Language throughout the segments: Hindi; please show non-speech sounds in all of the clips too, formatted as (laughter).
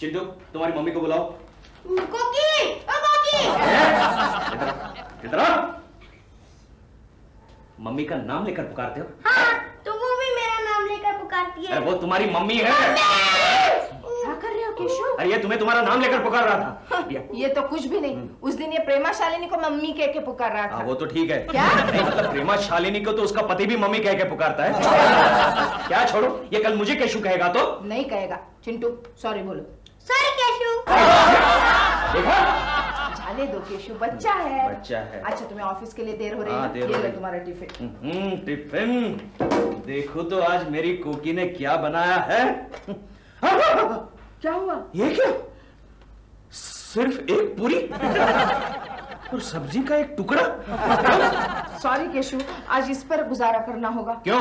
चिंटू तुम्हारी मम्मी को बुलाओ। कोकी! ओ कोकी! इधर आ। मम्मी का नाम लेकर पुकारते हो? हाँ तो वो भी मेरा नाम लेकर पुकारती है। अरे वो तुम्हारी मम्मी है। क्या कर रहे हो केशु अरे ये तुम्हें तुम्हारा नाम लेकर पुकार रहा था। ये- ये तो कुछ भी नहीं। उस दिन ये प्रेमा शालिनी को मम्मी कह के पुकार रहा हाँ था। वो तो ठीक है। क्या? नहीं मतलब प्रेमा शालिनी को तो उसका पति भी मम्मी कह के पुकारता है। क्या छोड़ो ये कल मुझे कैशू कहेगा तो? नहीं कहेगा। चिंटू सॉरी बोलो। सॉरी केशु। देखा? जाने दो केशु बच्चा है। बच्चा है। अच्छा तुम्हें ऑफ़िस के लिए देर हो रही हाँ, है। देर हो ये लो तुम्हारा टिफ़िन। हम्म, टिफ़िन। देखो तो आज मेरी कोकी ने क्या बनाया है। क्या हुआ? ये क्या? सिर्फ़ एक पूरी? और सब्ज़ी का एक टुकड़ा? सॉरी केशु आज इस पर गुजारा करना होगा। क्यों?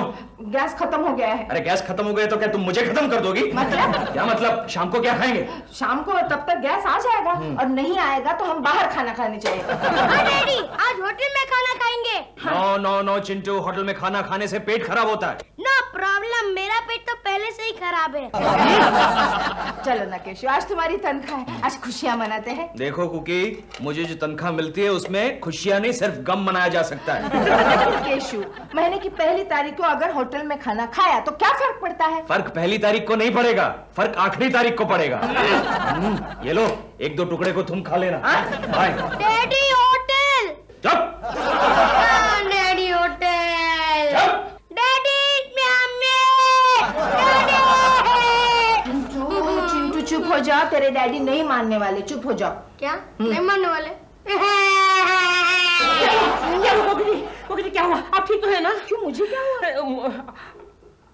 गैस खत्म हो गया है। अरे गैस खत्म हो गया तो क्या तुम मुझे खत्म कर दोगी? मतलब? क्या मतलब? शाम को क्या खाएँगे? शाम को तब तक गैस आ जाएगा और नहीं आएगा तो हम बाहर खाना खाने जाएँगे हाँ डैडी आज होटल में खाना खाएँगे। No no no Chintu hotel में खाना खाने से पेट खराब होता है। नो प्रॉब्लम मेरा पेट तो पहले से ही खराब है। चलो ना केशु आज तुम्हारी तनख्वाह है। आज खुशियाँ मनाते हैं। देखो कुकी मुझे जो तनख्वाह मिलती है उसमें खुशियाँ नहीं सिर्फ़ गम मनाया जा सकता है। केशु महीने की पहली तारीख को अगर होटल में खाना खाया तो क्या फ़र्क पड़ता है? फ़र्क पहली तारीख को नहीं पड़ेगा फ़र्क आखिरी तारीख को पड़ेगा। हम्म, ये लो एक दो टुकड़े को तुम खा लेना। डैडी होटल चुप हाँ, डैडी होटल चुप डैडी डैडी चिंटू चिंटू चुप हो जाओ तेरे डैडी नहीं मानने वाले। चुप हो जाओ। क्या? नहीं मानने वाले? क्या हुआ? क्या आप ठीक तो है ना? क्यों मुझे क्या हुआ?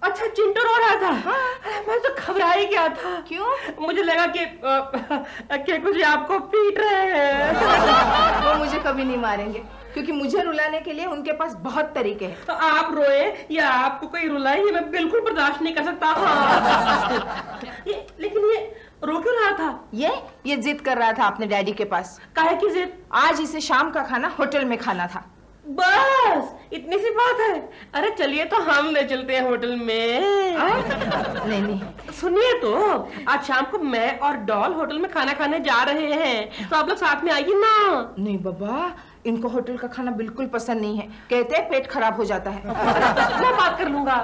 अच्छा चिंटू रो रहा था। हाँ। मैं तो घबरा ही गया था। क्यों? मुझे लगा कि अ, कि कुछ आपको पीट रहे हैं। वो मुझे कभी नहीं मारेंगे क्योंकि मुझे रुलाने के लिए उनके पास बहुत तरीके हैं। तो आप रोए या आपको कोई रुलाए ये मैं बिल्कुल बर्दाश्त नहीं कर सकता। हाँ। (laughs) ये, लेकिन ये रो क्यों रहा था? ये ये जिद कर रहा था अपने डैडी के पास। काहे की जिद? आज इसे शाम का खाना होटल में खाना था। बस इतनी सी बात है। अरे चलिए तो हम ले चलते हैं होटल में। नहीं नहीं। सुनिए तो आज शाम को मैं और डॉल होटल में खाना खाने जा रहे हैं। तो आप लोग साथ में आइए ना। नहीं बाबा इनको होटल का खाना बिल्कुल पसंद नहीं है। कहते हैं पेट खराब हो जाता है। (laughs) मैं बात कर लूँगा।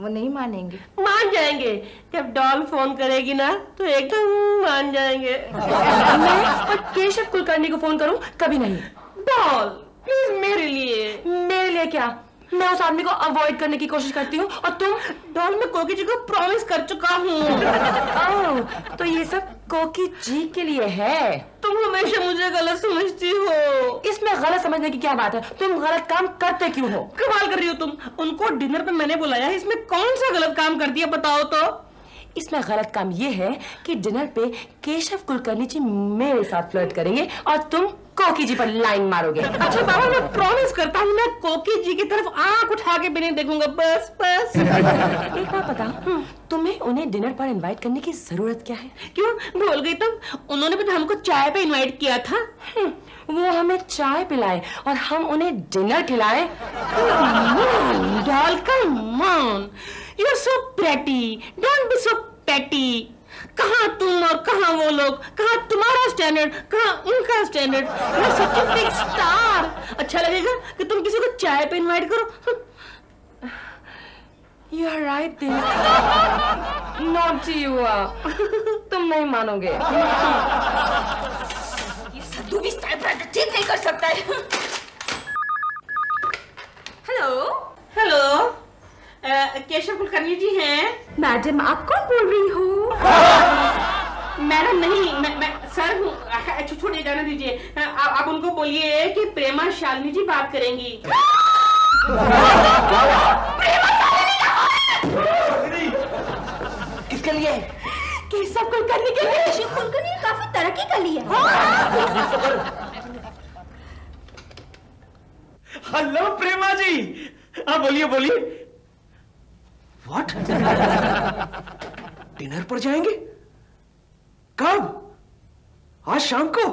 वो नहीं मानेंगे। मान जाएँगे। जब डॉल फ़ोन करेगी ना तो एकदम मान जाएँगे। (laughs) मैं और केशव कुलकर्णी को फ़ोन करूँ? कभी नहीं। डॉल प्लीज़ मेरे लिए। मेरे लिए क्या? मैं उस आदमी को अवॉइड करने की कोशिश करती हूँ और तुम डॉल मैं कोकी जी को प्रॉमिस कर चुका हूँ। तो ये सब कोकी जी के लिए है? तुम हमेशा मुझे गलत समझती हो। इसमें गलत समझने की क्या बात है? तुम गलत काम करते क्यों हो? कमाल कर रही हो तुम। उनको डिनर पे मैंने बुलाया है इसमें कौन सा गलत काम कर दिया बताओ तो? इसमें गलत काम ये है कि डिनर पे केशव कुलकर्णी जी मेरे साथ फ्लर्ट करेंगे और तुम कोकी जी पर लाइन मारोगे। अच्छा बाबा मैं प्रॉमिस करता हूँ मैं कोकी जी की तरफ़ आँख उठा के भी नहीं देखूँगा। बस बस। एक बात बता तुम्हें उन्हें डिनर पर इनवाइट करने की ज़रूरत क्या है? क्यों? भूल गई तुम उन्होंने भी तो हमको चाय पे इनवाइट किया था। हम्म, वो हमें चाय पिलाए और हम उन्हें डिनर खिलाए। Doll come on you are so pretty don't be so petty कहाँ तुम और कहाँ वो लोग? कहाँ तुम्हारा स्टैंडर्ड कहाँ उनका standard are such big star अच्छा लगेगा कि तुम किसी को चाय पे इनवाइट करो। You are right not you तुम नहीं मानोगे। ये सद्दू भी स्टाइल पर ठीक नहीं कर सकता है। हेलो हेलो केशव कुलकर्णी जी हैं। मैडम आप कौन बोल रही हो? मैडम नहीं मैं मैं सर हूँ। छोड़िए जाने दीजिए। आप उनको बोलिए कि प्रेमा शालिनी जी बात करेंगी। किसके लिए? केशव कुलकर्णी के लिए। शिव कुलकर्णी ने काफ़ी तरक्की कर ली है। हेलो प्रेमा जी। हाँ बोलिए बोलिए। व्हाट (laughs) डिनर पर जाएँगे? कब? आज शाम को?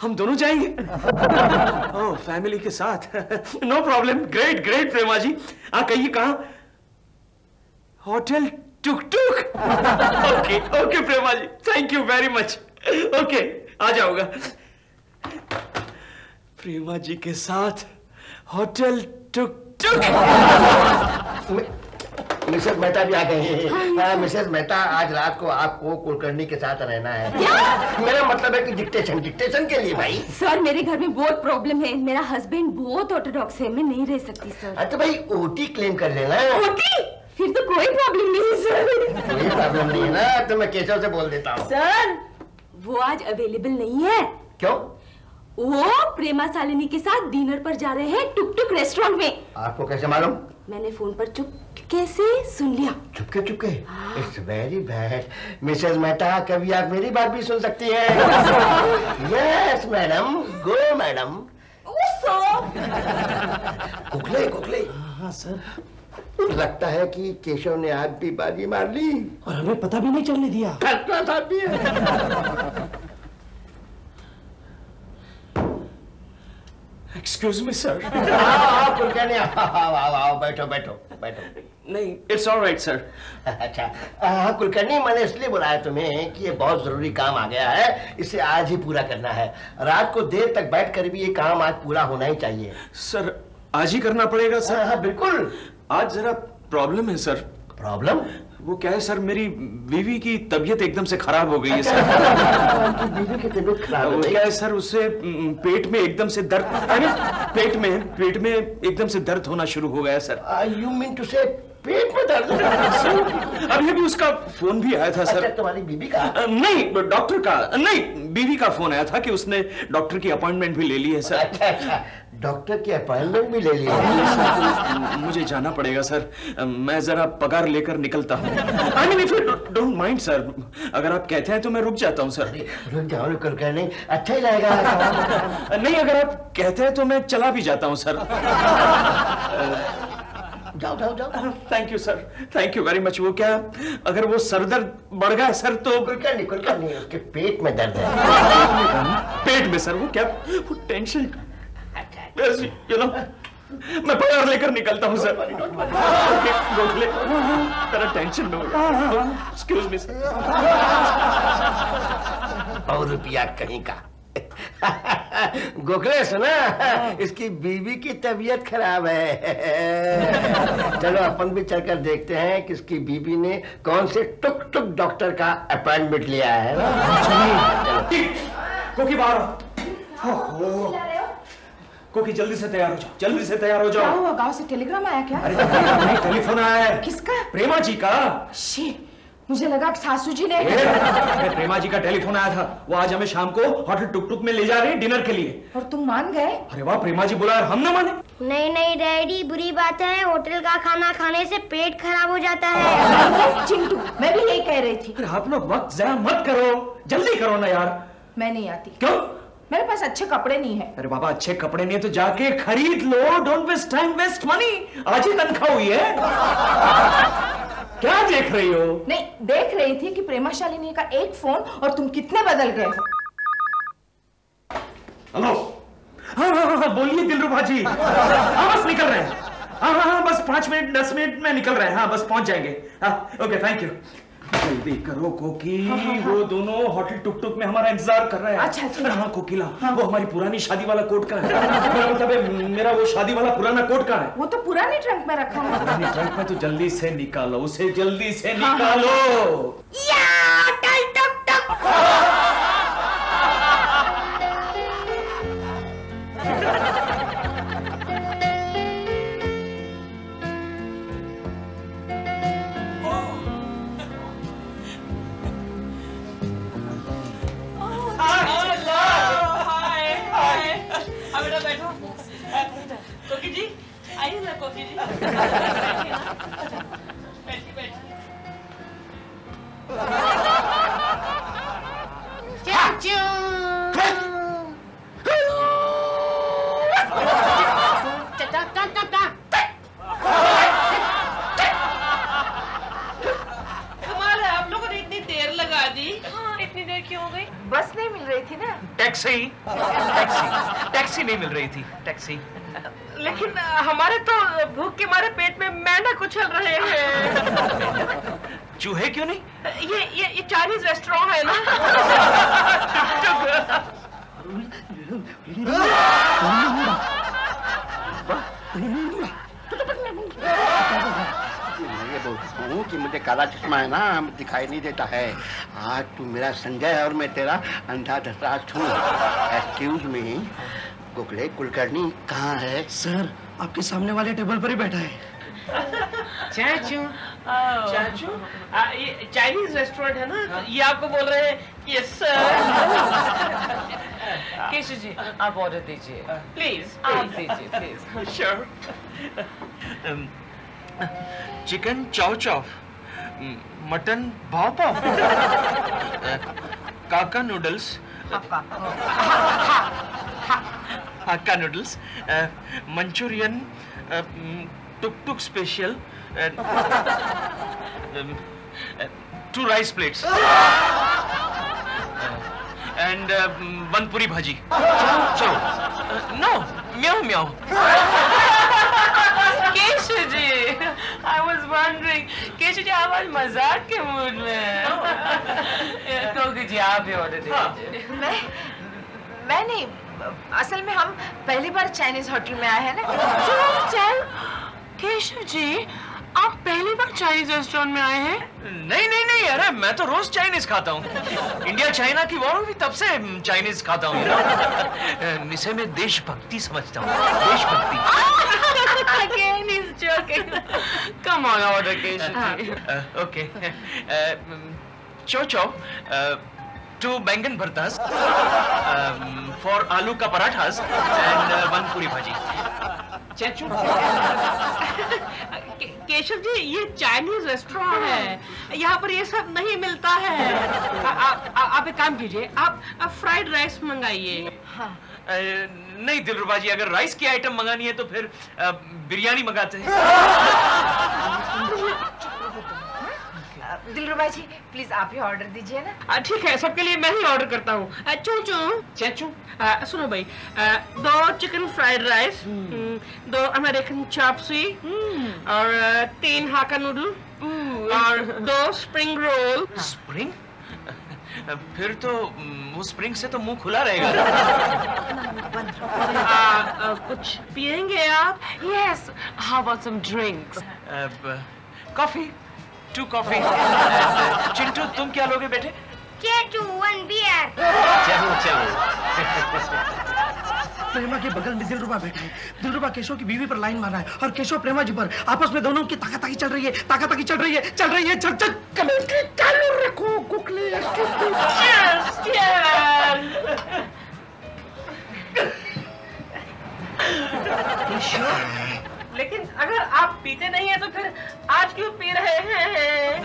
हम दोनों जाएँगे। (laughs) ओह फैमिली के साथ। No problem great great Prema ji हाँ कहिए कहा? Hotel tuk tuk okay okay Prema ji thank you very much okay आ जाऊँगा प्रेमा जी के साथ hotel tuk tuk Mrs Mehta भी आ गए हैं। हाँ, मिसेस। मेहता आज रात को आपको कुलकर्णी के साथ रहना है। मेरा मतलब है कि डिक्टेशन डिक्टेशन के लिए भाई। सर मेरे घर में बहुत प्रॉब्लम है। मेरा हस्बैंड बहुत ऑर्थोडॉक्स है। मैं नहीं रह सकती सर। अच्छा भाई ओटी क्लेम कर लेना। ओटी? फिर तो कोई प्रॉब्लम नहीं है सर। कोई प्रॉब्लम नहीं है ना तो मैं केशव से बोल देता हूँ। सर वो आज अवेलेबल नहीं है। क्यों? वो प्रेमा सालिनी के साथ डिनर पर जा रहे हैं टुक टुक रेस्टोरेंट में। आपको कैसे मालूम? मैंने फ़ोन पर चुप कैसे? सुन लिया। चुपके चुपके। It's very bad Mrs Mehta कभी आप मेरी बात भी सुन सकती हैं? यस मैडम गो मैडम कुकले कुकले। हाँ सर। लगता है कि केशव ने आज भी बाजी मार ली। और हमें पता भी नहीं चलने दिया। खतरा था भी है। Excuse me sir Kulkarni. आओ आओ आओ आओ बैठो बैठो बैठो। नहीं। इट्स ऑल राइट सर अच्छा हाँ कुलकर्णी मैंने इसलिए बुलाया तुम्हें कि ये बहुत ज़रूरी काम आ गया है इसे आज ही पूरा करना है। रात को देर तक बैठ कर भी ये काम आज पूरा होना ही चाहिए। सर आज ही करना पड़ेगा हाँ हाँ बिल्कुल। आज जरा प्रॉब्लम है सर प्रॉब्लम? वो क्या है सर मेरी बीवी की तबीयत एकदम से खराब हो गई है सर. बीवी की तबीयत खराब हो गई। क्या है सर उससे पेट में एकदम से दर्द अरे पेट में पेट में एकदम से दर्द होना शुरू हो गया है सर. यू मीन टू से पेट में दर्द? (laughs) अभी अभी उसका फ़ोन भी आया था अच्छा सर। तुम्हारी बीबी का? नहीं डॉक्टर का नहीं बीवी का फ़ोन आया था कि उसने डॉक्टर की अपॉइंटमेंट भी ले ली है सर। अच्छा अच्छा डॉक्टर की अपॉइंटमेंट भी ले ली है? (laughs) मुझे जाना पड़ेगा सर। मैं जरा पगार लेकर निकलता हूँ। I mean if you don't mind sir अगर आप कहते हैं तो मैं रुक जाता हूँ सर। रुक जाओ रुक कर नहीं अच्छा ही रहेगा (laughs) नहीं अगर आप कहते हैं तो मैं चला भी जाता हूँ सर। (laughs) जाओ जाओ जाओ। Thank you sir thank you very much वो क्या? अगर वो सरदर्द बढ़ गया सर तो कुलकर्णी कुलकर्णी उसके पेट में दर्द है। पेट में सर वो क्या? वो टेंशन यू नो मैं पगार लेकर निकलता हूँ सर ओके गोखले तेरा टेंशन में हो एक्सक्यूज मी सर और रुपया कहीं का। (laughs) गोखले सुना? इसकी बीवी की तबीयत खराब है। चलो अपन भी चलकर देखते हैं कि इसकी बीवी ने कौन से टुक टुक डॉक्टर का अपॉइंटमेंट लिया है ना? कोकी बाहर कोकी जल्दी से तैयार हो जाओ। जल्दी से तैयार हो जाओ। गाँव से टेलीग्राम आया क्या? अरे टेलीफोन आया है। किसका? प्रेमा जी का। शी मुझे लगा कि सासू जी ने प्रेमा जी का टेलीफोन आया था। वो आज हमें शाम को होटल टुक टुक में ले जा रहे हैं डिनर के लिए। और तुम मान गए? अरे वाह प्रेमा जी बोला हम ना माने? नहीं नहीं डैडी बुरी बात है। होटल का खाना खाने से पेट खराब हो जाता है। चिंटू मैं भी यही कह रही थी। अरे आप लोग वक्त जरा मत करो। जल्दी करो ना यार। मैं नहीं आती। क्यों? मेरे पास अच्छे कपड़े नहीं है। अरे बाबा अच्छे कपड़े नहीं है तो जाके खरीद लो। Don't waste time waste money आज ही तनख्वाह हुई है। क्या देख रही हो? नहीं देख रही थी कि प्रेमा शालिनी का एक फ़ोन और तुम कितने बदल गए। हेलो। हाँ हाँ हाँ, हाँ बोलिए दिलरुबा जी हाँ बस निकल रहे हैं। हाँ हाँ हाँ बस पाँच मिनट दस मिनट में निकल रहे हैं। हाँ बस पहुँच जाएँगे। हाँ ओके थैंक यू जल्दी करो कोकी। हाँ, हाँ, वो दोनों होटल टुक टुक में हमारा इंतज़ार कर रहे हैं। अच्छा, अच्छा। हाँ कोकिला हाँ। वो हमारी पुरानी शादी वाला कोट का है। मेरा मतलब है मेरा वो शादी वाला पुराना कोट का है। वो तो पुराने ट्रंक में रखा है। पुरानी ट्रंक में तो जल्दी से निकालो उसे जल्दी से निकालो। या! नहीं मिल रही थी टैक्सी। लेकिन हमारे तो भूख के मारे पेट में मैंडा कुचल रहे हैं। चूहे क्यों नहीं? ये ये ये चाइनीज़ रेस्टोरेंट है ना? हूँ कि मुझे काला चश्मा है ना दिखाई नहीं देता है। आज तू मेरा संजय और मैं तेरा अंधा धतराज हूँ एक्सक्यूज मी गोखले कुलकर्णी कहाँ है? सर आपके सामने वाले टेबल पर ही बैठा है। चाचू चाचू ये चाइनीज़ रेस्टोरेंट है ना? ये आपको बोल रहे हैं यस सर। (laughs) केशव जी आप ऑर्डर दीजिए। प्लीज़ आप दीजिए प्लीज़ श्योर (laughs) चिकन चाव चाव मटन भाव पाव (laughs) काका noodles Hakka noodles Manchurian tuk tuk special two rice plates and one puri bhaji चलो no meow meow Keshav ji I was wondering Keshav ji आप आज मज़ाक के मूड में हैं। (laughs) कोकी जी आप ही ऑर्डर दीजिए। मैं मैं नहीं असल में हम पहली बार चाइनीज़ होटल में आए हैं ना? चल चल केशव जी आप पहली बार चाइनीज़ रेस्टोरेंट में आए हैं? नहीं नहीं नहीं अरे मैं तो रोज चाइनीज़ खाता हूँ। इंडिया चाइना की वॉर भी तब से चाइनीज़ खाता हूँ? (laughs) इसे मैं देशभक्ति समझता हूँ। देशभक्ति। (laughs) Joking. (laughs) Come on, order, (laughs) (laughs) Keshav ji. Okay चो चो टू बैंगन भरतास फॉर आलू का पराठास एंड वन पूरी भाजी चाचू के- केशव जी ये चाइनीज़ रेस्टोरेंट है यहाँ पर ये सब नहीं मिलता है आ, आ, आ, आप एक काम कीजिए आप, आप फ्राइड राइस मंगाइए Uh, नहीं दिलरुबा जी अगर राइस की आइटम मंगानी है तो फिर बिरयानी मंगाते हैं। दिलरुबा जी प्लीज़ आप ही ऑर्डर दीजिए ना। ठीक है सबके लिए मैं ही ऑर्डर करता हूँ। चूचू। चाचू सुनो भाई आ, दो चिकन फ्राइड राइस हम्म, दो अमेरिकन चॉपसी और तीन हाका नूडल और दो स्प्रिंग रोल स्प्रिंग फिर तो वो स्प्रिंग से तो मुँह खुला रहेगा। (laughs) आ, आ, कुछ पियेंगे आप? Yes how about some drinks coffee two coffee Chintu तुम क्या लोगे बेटे? चेचू वन बियर चलो चलो प्रेमा के बगल में दिलरुबा बैठा है। दिलरुबा केशव की बीवी पर लाइन मार रहा है और केशव प्रेमा जी पर आपस में दोनों की ताकाताकी चल रही है ताकाताकी चल रही है चल रही है चल चल। कमेंट्री चालू रखो कुकले लेकिन अगर आप पीते नहीं है तो फिर आज क्यों पी रहे हैं?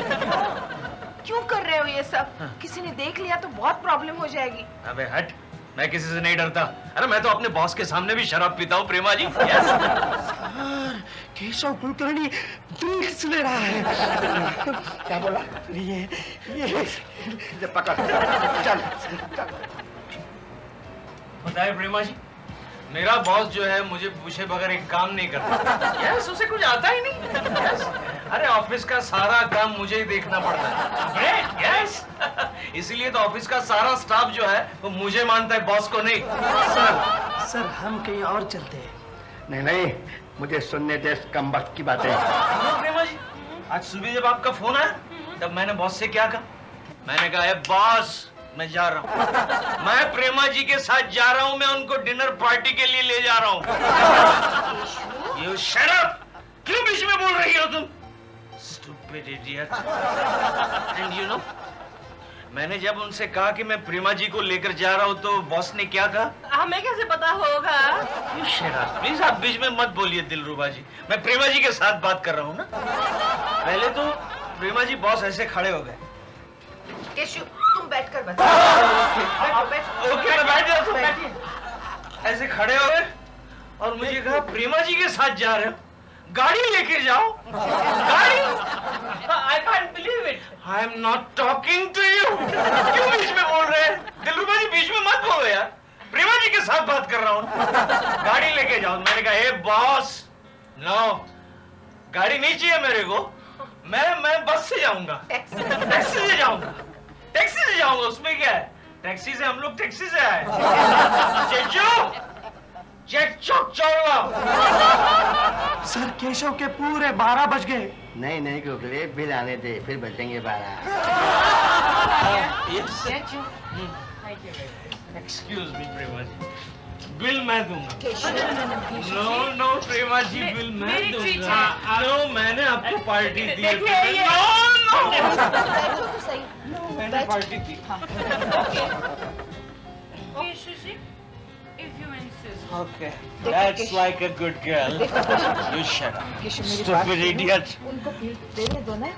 क्यों कर रहे हो ये सब? किसी ने देख लिया तो बहुत प्रॉब्लम हो जाएगी। अबे हट। मैं किसी से नहीं डरता। अरे मैं तो अपने बॉस के सामने भी शराब पीता हूँ प्रेमा जी। Yes. केशव कुलकर्णी ड्रिंक्स ले रहा है। क्या बोला? ये ये। ये पकड़। चल चल। बताए प्रेमा जी मेरा बॉस जो है मुझे पूछे बगैर एक काम नहीं करता। यस उसे कुछ आता ही नहीं। यस अरे ऑफ़िस का सारा काम मुझे ही देखना पड़ता है। यस इसीलिए तो ऑफ़िस का सारा स्टाफ जो है वो मुझे मानता है बॉस को नहीं। सर सर हम कहीं और चलते हैं। नहीं नहीं मुझे सुनने दे कम वक्त की बातें। सुनो आज सुबह जब आपका फ़ोन आया तब मैंने बॉस से क्या कहा? मैंने कहा "ए, बॉस मैं जा रहा हूँ। मैं प्रेमा जी के साथ जा रहा हूँ मैं उनको डिनर पार्टी के लिए ले जा रहा हूँ। यू शट क्यों बीच में बोल रही हो तुम? Stupid idiot. And you know, मैंने जब उनसे कहा कि मैं प्रेमा जी को लेकर जा रहा हूँ तो बॉस ने क्या कहा? हमें कैसे पता होगा? प्लीज़ आप बीच में मत बोलिए दिलरुबा जी। मैं प्रेमा जी के साथ बात कर रहा हूँ ना। पहले तो प्रेमा जी बॉस ऐसे खड़े हो गए। तुम बता बैठो, बैठो। ओके मैं बैठ जाता ऐसे खड़े हो गए और मुझे कहा प्रेमा जी के साथ जा रहे हो। गाड़ी लेके जाओ। गाड़ी? I can't believe it I am not talking to you क्यों बीच में बोल रहे हैं? दिलरुबा जी बीच में मत बोलो यार। प्रेमा जी के साथ बात कर रहा हूँ। गाड़ी लेके जाओ। मैंने कहा हे बॉस नो गाड़ी नहीं चाहिए मेरे को। मैं मैं बस से जाऊँगा। टैक्सी से जाऊँगा। टैक्सी से जाऊँगा। उसमें क्या है? टैक्सी से हम लोग टैक्सी से आए। चेचू चेचू चलो सर केशव के पूरे बारह बज गए। नहीं नहीं गोखले बिल आने दे फिर बचेंगे बारह। एक्सक्यूज मी प्रेमा जी बिल मैं दूँगा। No no Prema ji bill मैं दूँगा। नो मैंने आपको पार्टी दी है नो (laughs) नो तो सही। मैंने पार्टी दी (laughs) Okay, that's केश- like a good girl. You shut up. Stupid idiot. उनको देने दो ना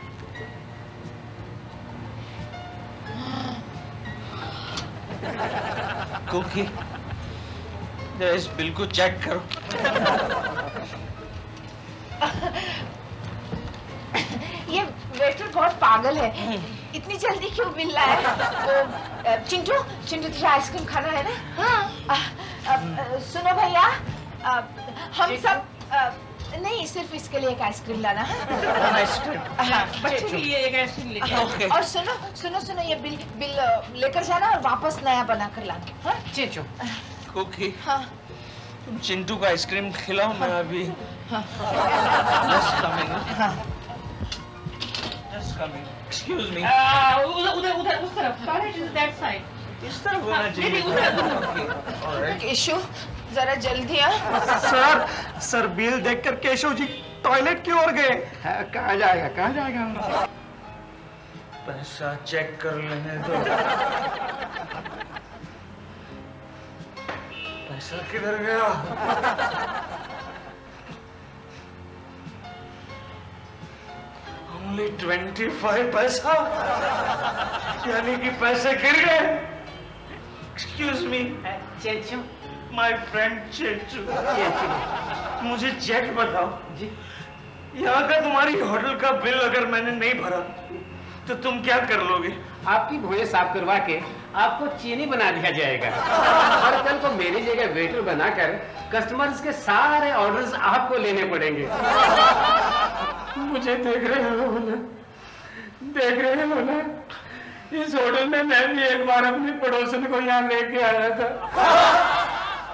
कुकी इस बिल को चेक करो। ये वेटर बहुत पागल है। इतनी जल्दी क्यों मिल रहा है? चिंटू चिंटू तुझे आइसक्रीम खाना है ना? हाँ। हम सब नहीं सिर्फ़ इसके लिए एक आइसक्रीम लाना हाँ? आइसक्रीम। हाँ, बच्चे चलो, भी एक आइसक्रीम लेके हाँ, और सुनो सुनो सुनो ये बिल बिल लेकर जाना और वापस नया बना कर लाना हाँ? चेचो कुकी हाँ। तुम चिंटू का आइसक्रीम खिलाओ मैं अभी हाँ। जस्ट कमिंग हाँ। जस्ट कमिंग एक्सक्यूज मी उधर उधर उधर उस तरफ़। टॉयलेट इज़ दैट साइड इस तरफ़ होना हाँ, चाहिए. केशु जरा जल्दी आ। सर सर बिल देखकर केशव जी टॉयलेट की ओर गए। हाँ, कहाँ जाएगा कहाँ जाएगा? पैसा चेक कर लेने दो। पैसा किधर गया? ओनली ट्वेंटी फाइव पैसा। यानी कि पैसे गिर गए। Excuse me Chechu my friend Chechu मुझे चेक बताओ। जी। यहाँ का तुम्हारी होटल का बिल अगर मैंने नहीं भरा तो तुम क्या कर लोगे? आपकी भुए साफ़ करवा के आपको चीनी बना दिया जाएगा। और कल को मेरी जगह वेटर बनाकर कस्टमर्स के सारे ऑर्डर्स आपको लेने पड़ेंगे। मुझे देख रहे हो ना देख रहे हो ना? इस होटल में मैं भी एक बार अपनी पड़ोसन को यहाँ लेके आया था।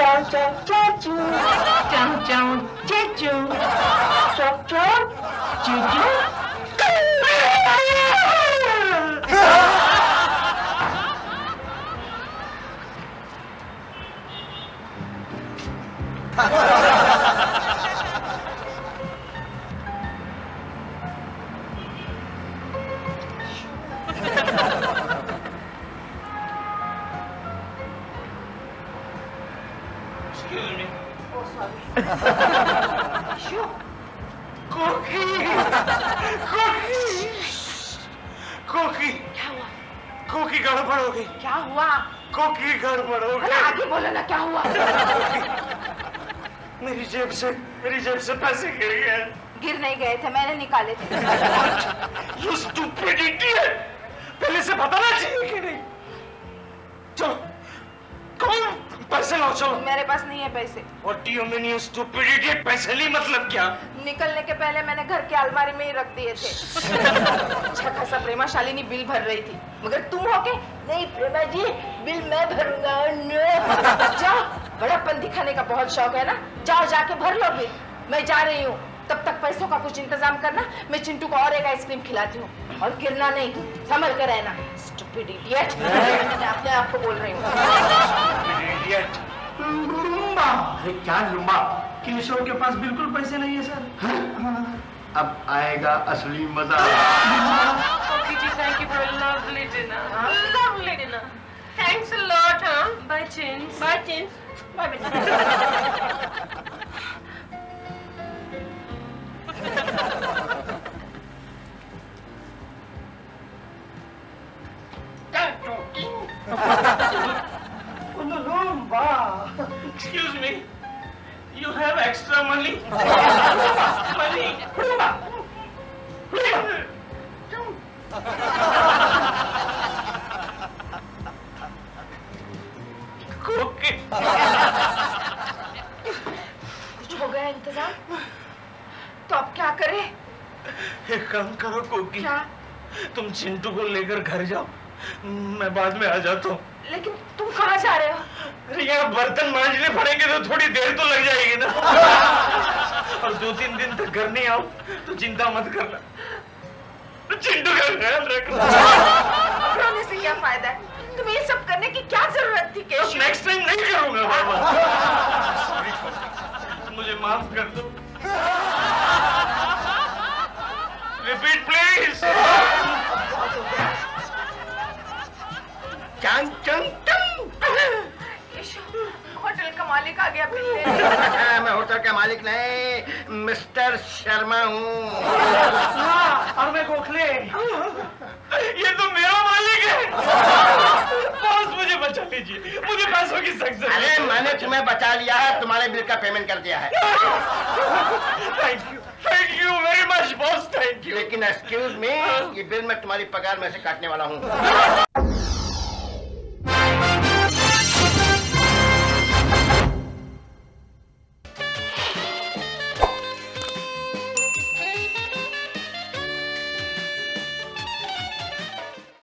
John, John, Jeju. John, John, Jeju. John, John, Juju. Ha ha ha! मेरी जेब से पैसे गिर गए गिर नहीं गए थे मैंने निकाले थे। (laughs) You stupid idiot! पहले से बताना चाहिए कि नहीं। चलो कौन पैसे लाओ चलो। मेरे पास नहीं है पैसे। You mean you stupid idiot? पैसे ली मतलब क्या? निकलने के पहले मैंने घर के अलमारी में ही रख दिए थे। (laughs) अच्छा खासा प्रेमा शालिनी बिल भर रही थी। मगर तुम हो के? नहीं प्रेमा जी बिल मैं भरूँगा। नो (laughs) जाओ बड़ापन दिखाने का बहुत शौक है ना? जाओ जाके भर लो बिल। मैं जा रही हूँ। तब तक पैसों का कुछ इंतज़ाम करना मैं चिंटू को और एक आइसक्रीम खिलाती हूँ। और गिरना नहीं संभल कर रहना। स्टूपिड इडियट (laughs) मैं अपने आप को बोल रही हूँ। लुम्बा। अरे क्या लुम्बा? केशव के पास बिल्कुल पैसे नहीं है सर। हाँ, अब आएगा असली मज़ा। Okay ji thank you for a lovely dinner lovely dinner thanks a lot हाँ। Bye Chins bye Chins bye बेटा। (laughs) Excuse me. You have extra money? (laughs) money? Okay. कुछ हो गया इंतज़ाम तो अब क्या करें एक काम करो कोकी क्या तुम चिंटू को लेकर घर जाओ मैं बाद में आ जाता हूँ। लेकिन तुम कहाँ जा रहे हो? अरे यहाँ बर्तन मांजने पड़ेंगे तो थोड़ी देर तो लग जाएगी ना। (laughs) और दो तीन दिन तक घर नहीं आऊँ तो चिंता मत करना। चिंटू का ख्याल रखना। रोने से क्या फ़ायदा है? तुम्हें ये सब करने की क्या ज़रूरत थी केशव? नेक्स्ट टाइम नहीं करूँगा बाबा। मुझे माफ़ कर दो। (laughs) रिपीट प्लीज़ चंग चंग चंग। होटल का मालिक आ गया बिल मैं होटल का मालिक नहीं मिस्टर शर्मा हूँ। और मैं गोखले। ये तो मेरा मालिक है। बॉस मुझे बचा लीजिए मुझे पैसों की सख्त अरे मैंने तुम्हें बचा लिया है तुम्हारे बिल का पेमेंट कर दिया है। Thank you thank you very much boss thank you लेकिन एक्सक्यूज मी ये बिल मैं तुम्हारी पगार में से काटने वाला हूँ।